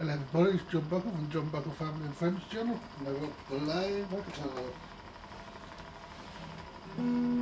Hello everybody, it's John Buckle from John Buckle Family and Friends channel. And I've got Belay Wakatalo. So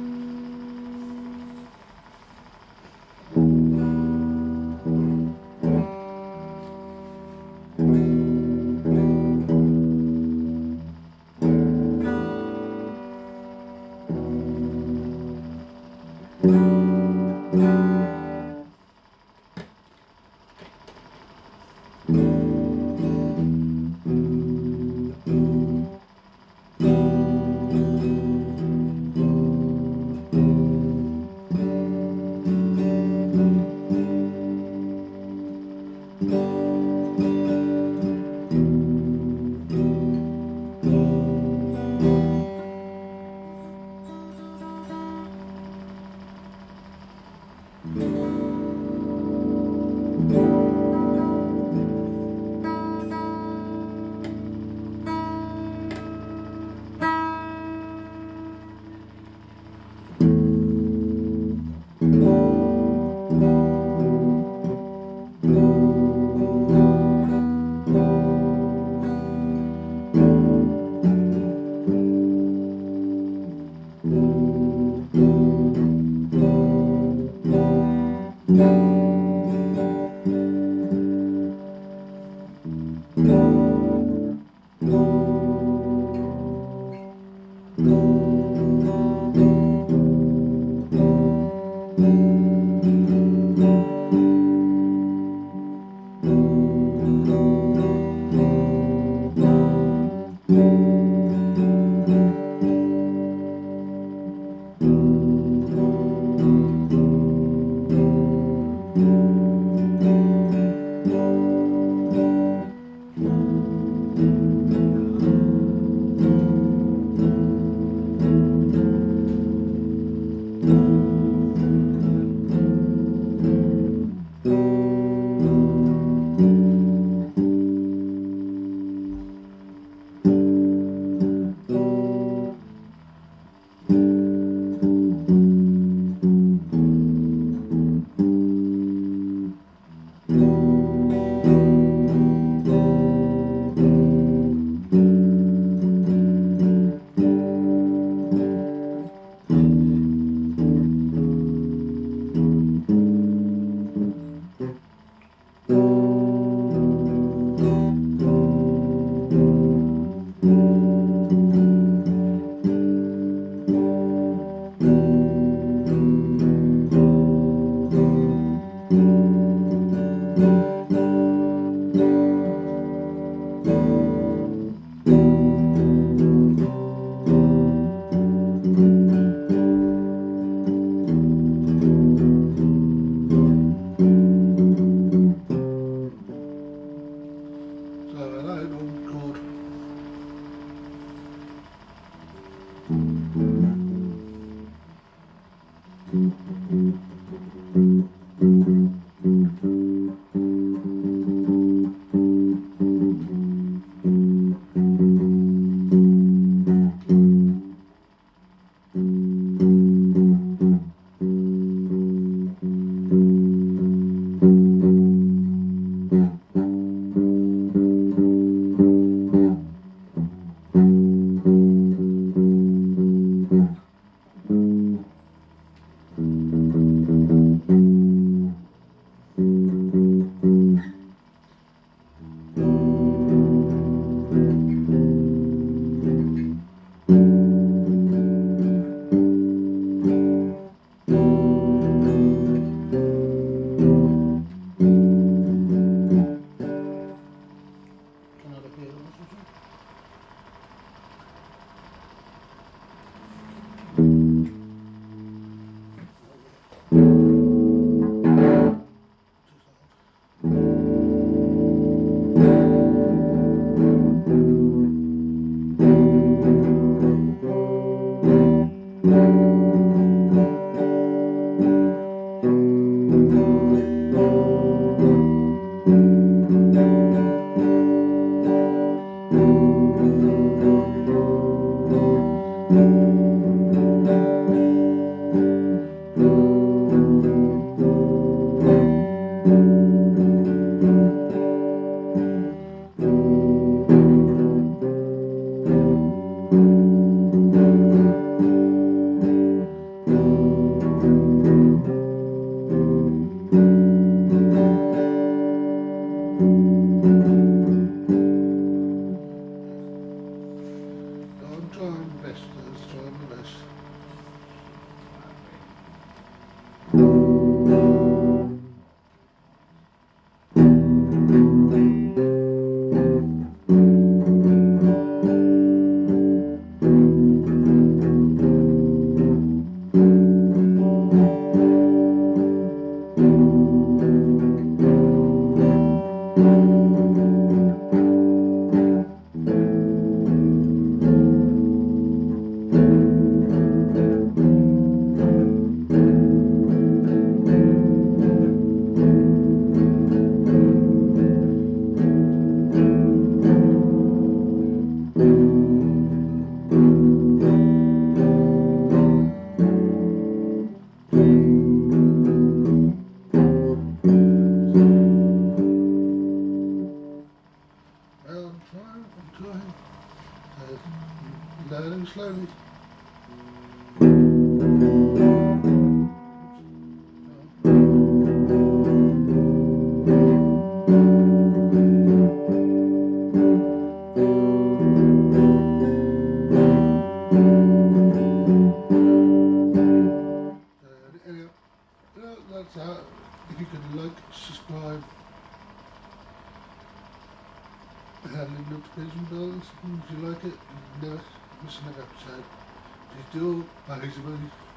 Uh, learning slowly. Uh, that. If you could like, subscribe, handling notification bells, if you like it, you terus mereka bisa. Itu balik seperti